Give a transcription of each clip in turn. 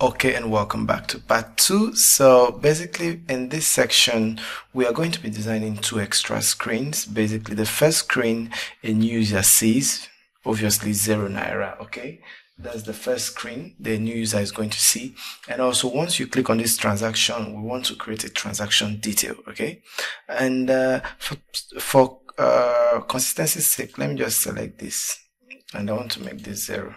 Okay, and welcome back to part two. So basically in this section, we are going to be designing two extra screens. Basically the first screen a user sees, obviously zero Naira, okay? That's the first screen the new user is going to see. And also once you click on this transaction, we want to create a transaction detail, okay? And uh, for, for uh, consistency's sake, let me just select this and I want to make this zero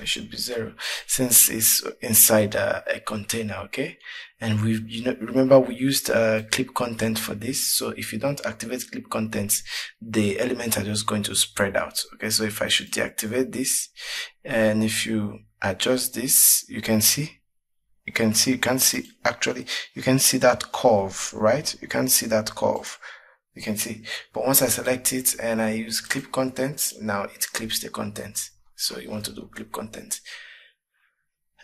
it should be zero. Since it's inside uh, a container okay? And we you know remember we used uh, clip content for this. So if you don't activate clip contents the elements are just going to spread out okay? So if i should deactivate this and if you adjust this you can see you can see you can see actually you can see that curve right? You can see that curve. You can see. But once i select it and i use clip content now it clips the content so you want to do clip content.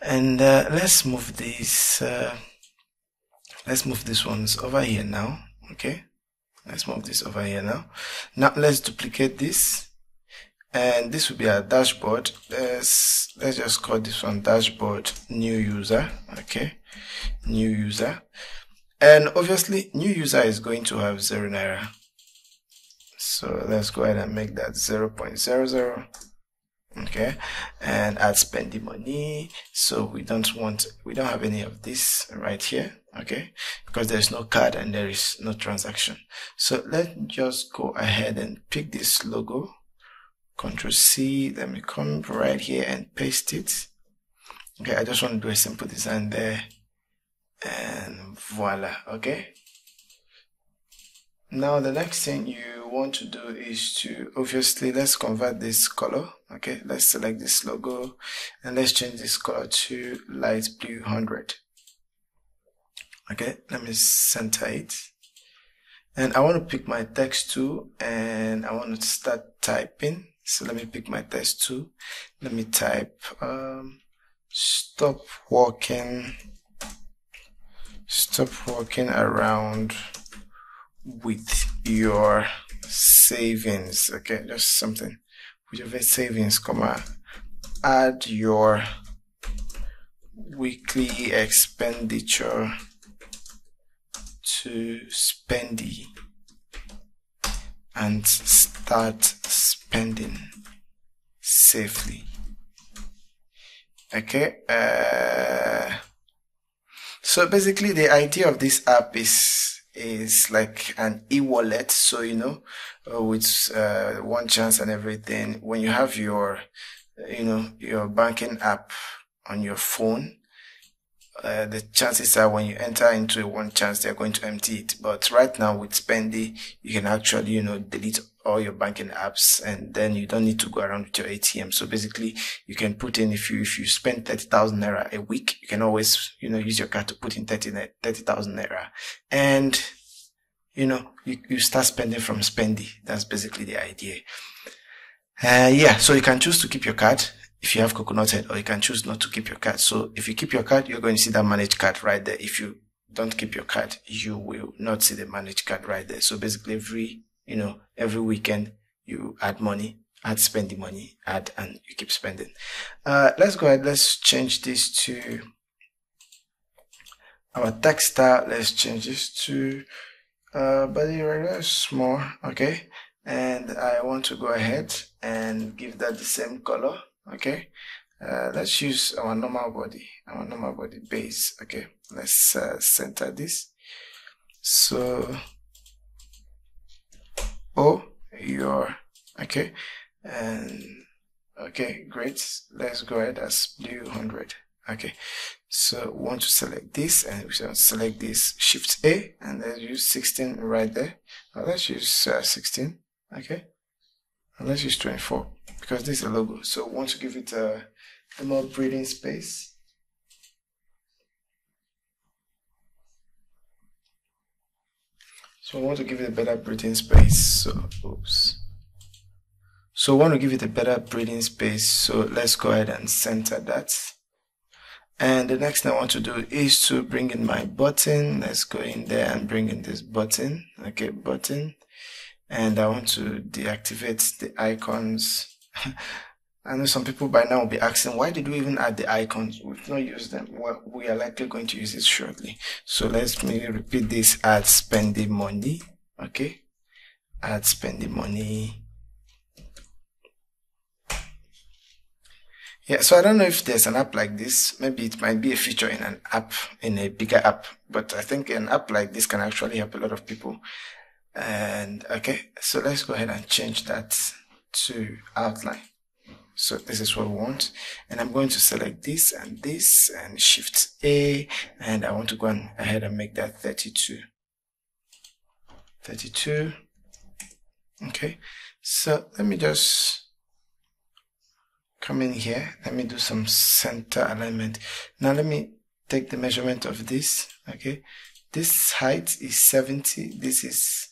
And uh, let's move these uh, let's move these ones over here now okay? Let's move this over here now. Now let's duplicate this. And this will be our dashboard. Let's let's just call this one dashboard new user okay? New user. And obviously new user is going to have zero naira. So let's go ahead and make that 0 0.00 okay? And add spending money. So we don't want we don't have any of this right here okay? Because there's no card and there is no transaction. So let's just go ahead and pick this logo. Control c let me come right here and paste it. Okay i just want to do a simple design there. And voila okay now the next thing you want to do is to obviously let's convert this color okay? Let's select this logo and let's change this color to light blue 100 okay? Let me center it. And I want to pick my text tool and I want to start typing. So let me pick my text tool let me type um, stop walking stop walking around with your savings okay? Just something. With your savings comma add your weekly expenditure to spendy and start spending safely okay? Uh, so basically the idea of this app is is like an e-wallet. So, you know, uh, with uh, one chance and everything, when you have your, you know, your banking app on your phone, uh, the chances are when you enter into a one chance, they're going to empty it. But right now with Spendy, you can actually, you know, delete all your banking apps and then you don't need to go around with your ATM. So basically you can put in, if you, if you spend 30,000 naira a week, you can always, you know, use your card to put in 30,000 30, naira and, you know, you, you start spending from Spendy. That's basically the idea. Uh, yeah. So you can choose to keep your card if you have coconut head or you can choose not to keep your card. So if you keep your card, you're going to see that manage card right there. If you don't keep your card, you will not see the manage card right there. So basically every you know, every weekend you add money, add spending money, add, and you keep spending. Uh, let's go ahead. Let's change this to our text style. Let's change this to uh, body regular small. Okay. And I want to go ahead and give that the same color. Okay. Uh, let's use our normal body, our normal body base. Okay. Let's uh, center this. So oh your okay and okay great let's go ahead as blue 100 okay so we want to select this and we shall select this shift a and let's use 16 right there now let's use uh, 16 okay and let's use 24 because this is a logo so we want to give it a, a more breathing space So I want to give it a better breathing space. So, oops. So I want to give it a better breathing space. So let's go ahead and center that. And the next thing I want to do is to bring in my button. Let's go in there and bring in this button. Okay, button. And I want to deactivate the icons. I know some people by now will be asking, why did we even add the icons? We've not used them. Well, we are likely going to use it shortly. So let's maybe repeat this, add spending money. Okay. Add spending money. Yeah, so I don't know if there's an app like this. Maybe it might be a feature in an app, in a bigger app. But I think an app like this can actually help a lot of people. And okay, so let's go ahead and change that to outline. So this is what we want. And I'm going to select this and this and shift A. And I want to go ahead and make that 32. 32. Okay. So let me just come in here. Let me do some center alignment. Now let me take the measurement of this. Okay. This height is 70. This is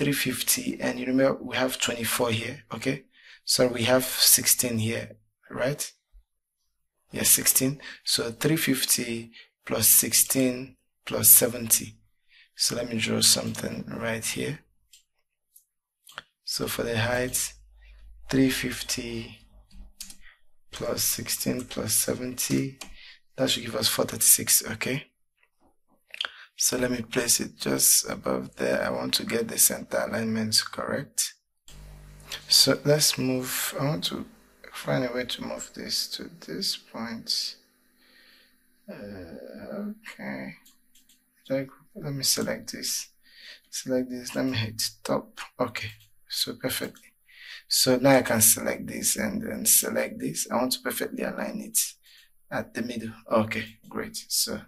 350. And you remember we have 24 here. Okay. So we have 16 here, right? Yes, 16. So 350 plus 16 plus 70. So let me draw something right here. So for the height, 350 plus 16 plus 70, that should give us 436, okay? So let me place it just above there. I want to get the center alignment correct. So let's move, I want to find a way to move this to this point. Uh, okay. let me select this. Select this, let me hit top. Okay, so perfectly. So now I can select this and then select this. I want to perfectly align it at the middle. Okay, great. So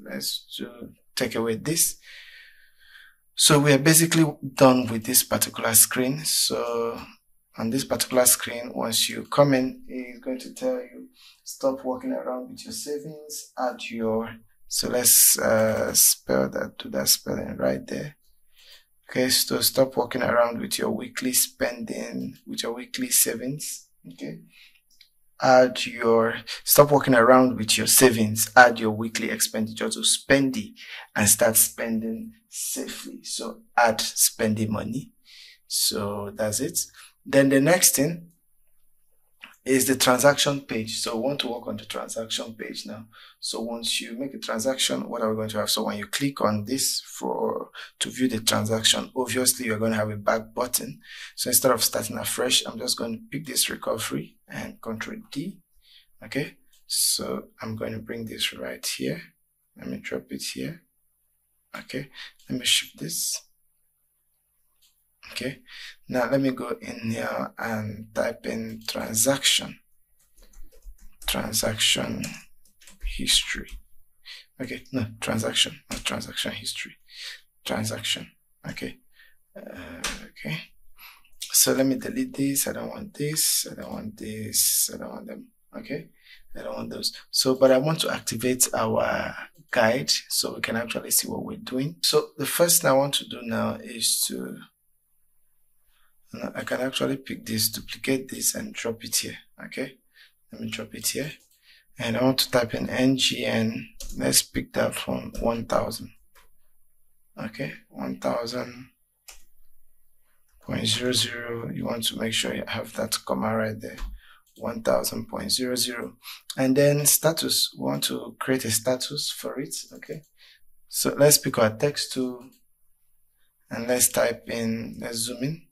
let's do, take away this. So we are basically done with this particular screen. So on this particular screen, once you come in, it's going to tell you stop walking around with your savings, add your, so let's uh, spell that, do that spelling right there. Okay, so stop walking around with your weekly spending, with your weekly savings. Okay, add your, stop walking around with your savings, add your weekly expenditure to spendy and start spending safely. So add spending money. So that's it. Then the next thing is the transaction page. So we want to work on the transaction page now. So once you make a transaction, what are we going to have? So when you click on this for to view the transaction, obviously you're going to have a back button. So instead of starting afresh, I'm just going to pick this recovery and control D. Okay. So I'm going to bring this right here. Let me drop it here. Okay. Let me shift this okay now let me go in here and type in transaction transaction history okay no transaction not transaction history transaction okay uh, okay so let me delete this i don't want this i don't want this i don't want them okay i don't want those so but i want to activate our guide so we can actually see what we're doing so the first thing i want to do now is to I can actually pick this, duplicate this and drop it here. Okay. Let me drop it here. And I want to type in ngn. Let's pick that from 1000. Okay. 1000 point zero zero. You want to make sure you have that comma right there. 1000.00 and then status we want to create a status for it okay so let's pick our text tool and let's type in let's zoom in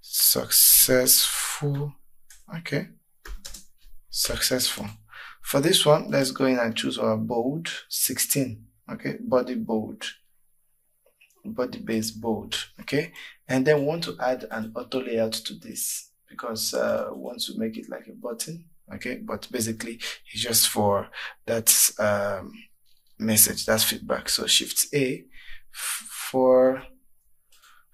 successful okay successful for this one let's go in and choose our bold 16 okay body bold body base bold okay and then want to add an auto layout to this because uh want to make it like a button okay but basically it's just for that um message that's feedback so shift a for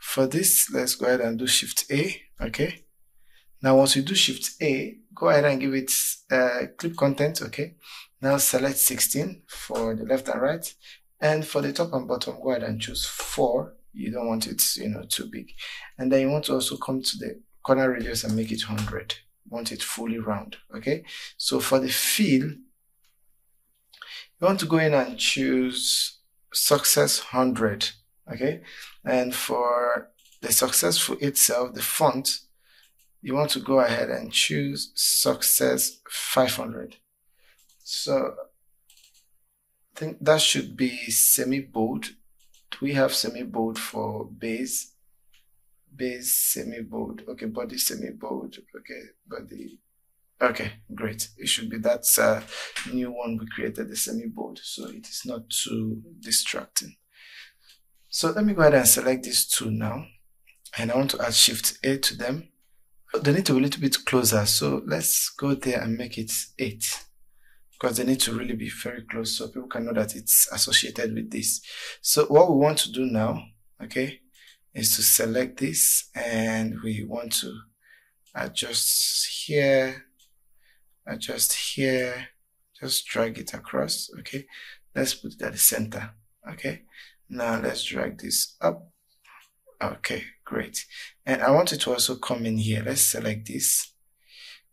for this, let's go ahead and do Shift A. Okay. Now, once you do Shift A, go ahead and give it uh, clip content. Okay. Now select 16 for the left and right. And for the top and bottom, go ahead and choose 4. You don't want it, you know, too big. And then you want to also come to the corner radius and make it 100. Want it fully round. Okay. So for the fill, you want to go in and choose success 100 okay and for the successful itself the font you want to go ahead and choose success 500 so I think that should be semi bold do we have semi bold for base? Base semi bold okay body semi bold okay body. Okay great. It should be that uh, new one we created the semi bold so it is not too distracting. So let me go ahead and select these two now and I want to add shift A to them. They need to be a little bit closer. So let's go there and make it 8 because they need to really be very close so people can know that it's associated with this. So what we want to do now okay is to select this and we want to adjust here adjust here just drag it across okay? Let's put it at the center okay? Now let's drag this up okay great. And I want it to also come in here. Let's select this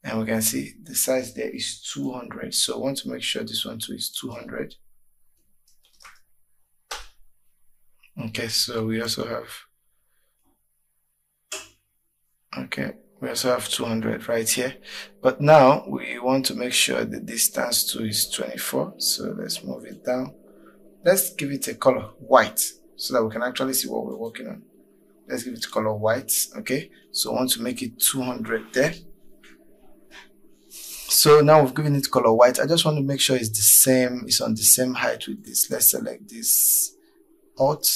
and we can see the size there is 200 so I want to make sure this one too is 200 okay so we also have okay we also have 200 right here. But now we want to make sure the distance to is 24 so let's move it down. Let's give it a color white so that we can actually see what we're working on. Let's give it a color white okay? So I want to make it 200 there so now we've given it color white. I just want to make sure it's the same it's on the same height with this. Let's select this alt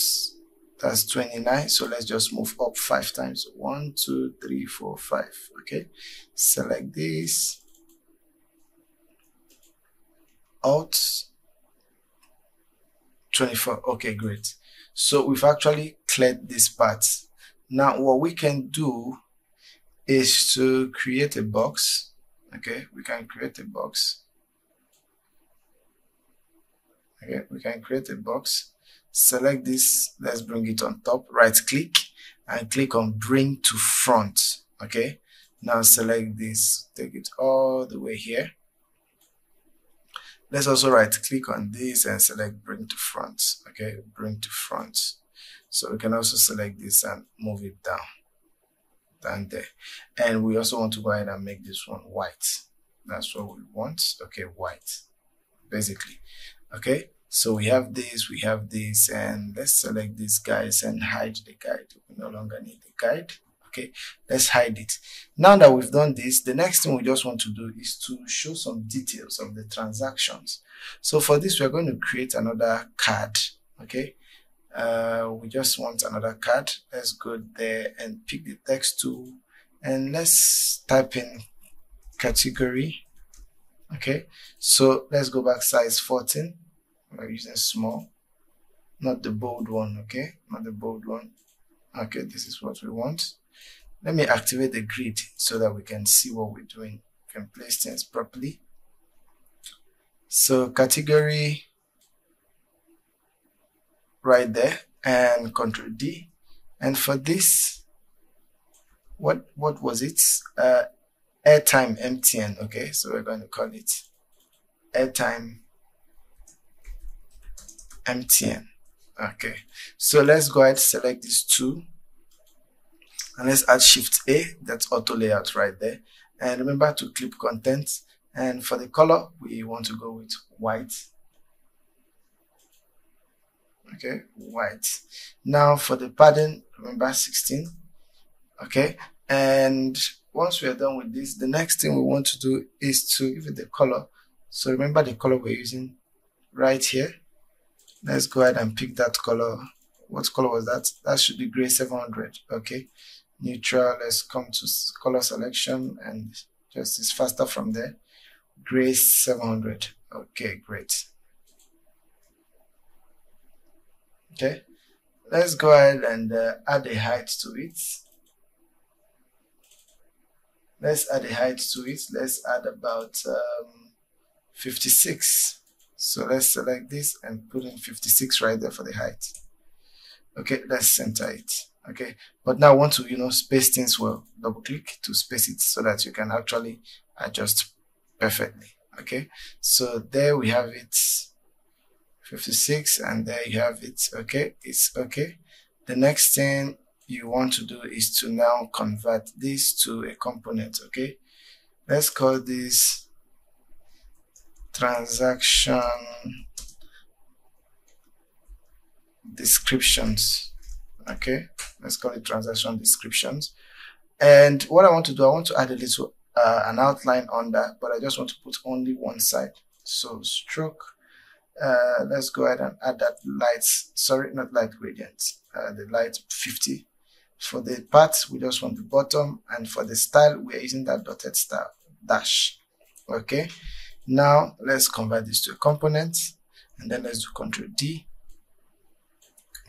that's 29 so let's just move up five times. One two three four five. Okay. Select this. Alt 24 okay great. So we've actually cleared this part. Now what we can do is to create a box okay we can create a box. Okay we can create a box. Select this. Let's bring it on top. Right click and click on bring to front. Okay now select this. Take it all the way here. Let's also right click on this and select bring to front. Okay bring to front. So we can also select this and move it down down there. And we also want to go ahead and make this one white. That's what we want. Okay white basically. Okay so we have this we have this and let's select these guys and hide the guide. We no longer need the guide. Okay let's hide it. Now that we've done this the next thing we just want to do is to show some details of the transactions. So for this we're going to create another card. Okay uh, we just want another card. Let's go there and pick the text tool. And let's type in category. Okay. So let's go back size 14 we're using small. Not the bold one okay? Not the bold one. Okay this is what we want. Let me activate the grid so that we can see what we're doing. We can place things properly. So category right there and control D. And for this what what was it? Uh, airtime MTN okay? So we're going to call it airtime MTN okay? So let's go ahead select these two. And let's add shift A that's auto layout right there. And remember to clip content. And for the color we want to go with white okay white. Now for the padding remember 16 okay and once we are done with this the next thing we want to do is to give it the color. So remember the color we're using right here? Let's go ahead and pick that color. What color was that? That should be gray 700 okay? Neutral let's come to color selection and just is faster from there. Gray 700 okay great okay. Let's go ahead and uh, add a height to it. Let's add a height to it. Let's add about um, 56 so let's select this and put in 56 right there for the height. Okay let's center it. Okay. But now I want to you know space things well. Double click to space it so that you can actually adjust perfectly. Okay. So there we have it 56 and there you have it. Okay it's okay. The next thing you want to do is to now convert this to a component okay? Let's call this transaction descriptions okay? Let's call it transaction descriptions. And what i want to do i want to add a little uh, an outline on that but i just want to put only one side. So stroke uh, let's go ahead and add that light sorry not light gradient uh, the light 50 for the path we just want the bottom and for the style we're using that dotted style dash okay? Now let's convert this to a component and then let's do control d.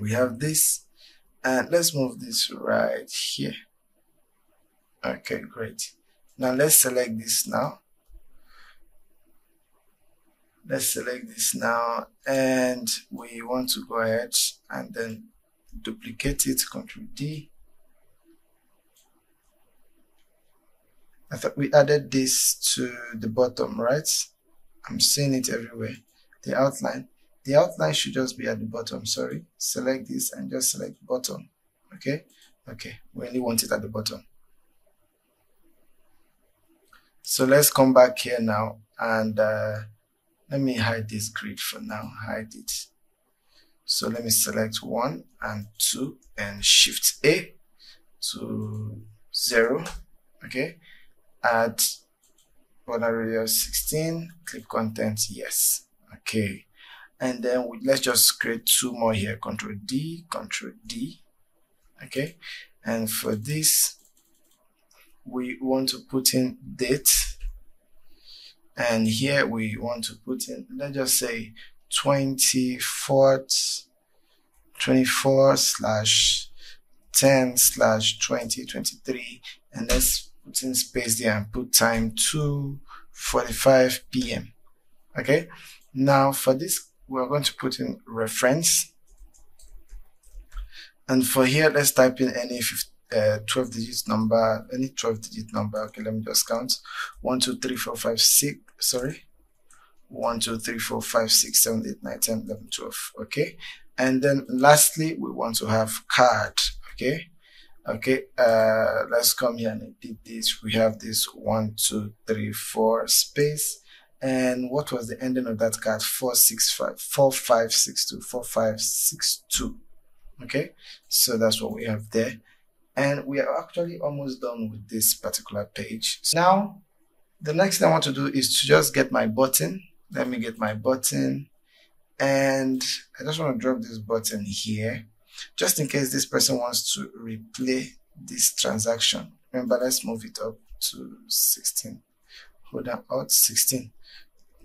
We have this and let's move this right here. Okay great. Now let's select this now let's select this now and we want to go ahead and then duplicate it control D. I thought we added this to the bottom right? I'm seeing it everywhere. The outline the outline should just be at the bottom sorry. Select this and just select bottom okay? Okay we only want it at the bottom. So let's come back here now and uh, let me hide this grid for now. Hide it. So let me select one and two and shift a to zero. Okay. Add border radius 16 clip content yes. Okay. And then we, let's just create two more here. Control d control d. Okay. And for this we want to put in date and here we want to put in let's just say 24th 24 slash 10 slash 2023 and let's put in space there and put time 2:45 p.m okay? Now for this we're going to put in reference. And for here let's type in any 50, uh, 12 digit number any 12 digit number. Okay let me just count. 1 2 3 4 5 6 sorry? 1 2 3 4 5 6 7 8 9 10 11 12 okay? And then lastly we want to have card. Okay? Okay uh let's come here and edit this. We have this one two three four space. And what was the ending of that card? Four six five four five six two four five six two. Okay? So that's what we have there. And we are actually almost done with this particular page. Now, the next thing I want to do is to just get my button. Let me get my button and I just want to drop this button here just in case this person wants to replay this transaction. Remember, let's move it up to 16. Hold on, out 16.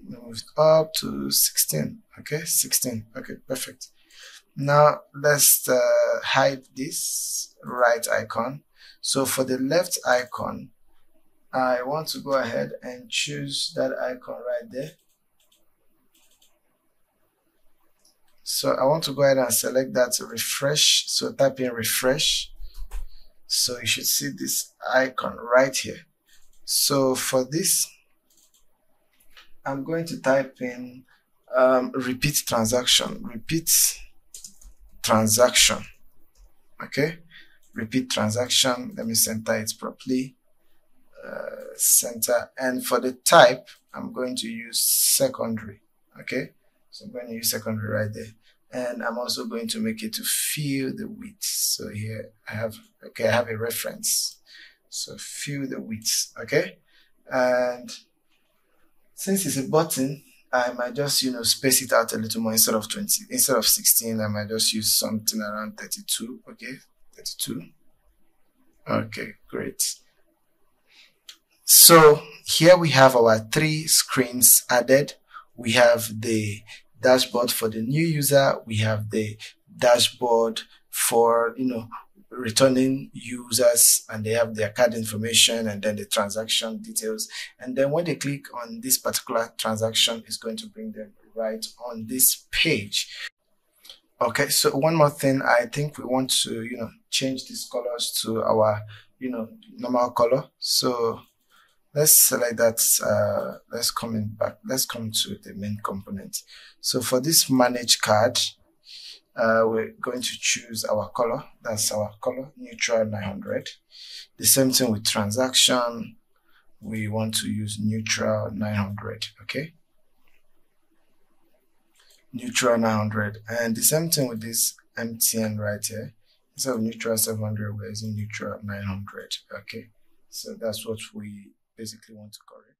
Move it up to 16. Okay, 16. Okay, perfect. Now let's uh, hide this right icon. So for the left icon, I want to go ahead and choose that icon right there. So I want to go ahead and select that refresh. So type in refresh. So you should see this icon right here. So for this, I'm going to type in um, repeat transaction, repeat transaction okay repeat transaction let me center it properly center and for the type I'm going to use secondary okay so I'm going to use secondary right there and I'm also going to make it to fill the width so here I have okay I have a reference so fill the width okay and since it's a button I might just, you know, space it out a little more instead of 20. Instead of 16, I might just use something around 32. Okay, 32. Okay, great. So here we have our three screens added. We have the dashboard for the new user. We have the dashboard for, you know, returning users and they have their card information and then the transaction details. And then when they click on this particular transaction, it's going to bring them right on this page. Okay, so one more thing, I think we want to, you know, change these colors to our, you know, normal color. So let's select that. Uh, let's come back. Let's come to the main component. So for this manage card, uh, we're going to choose our color. That's our color, neutral 900. The same thing with transaction. We want to use neutral 900, okay? Neutral 900. And the same thing with this MTN right here. Instead of neutral 700, we're using neutral 900, okay? So that's what we basically want to correct.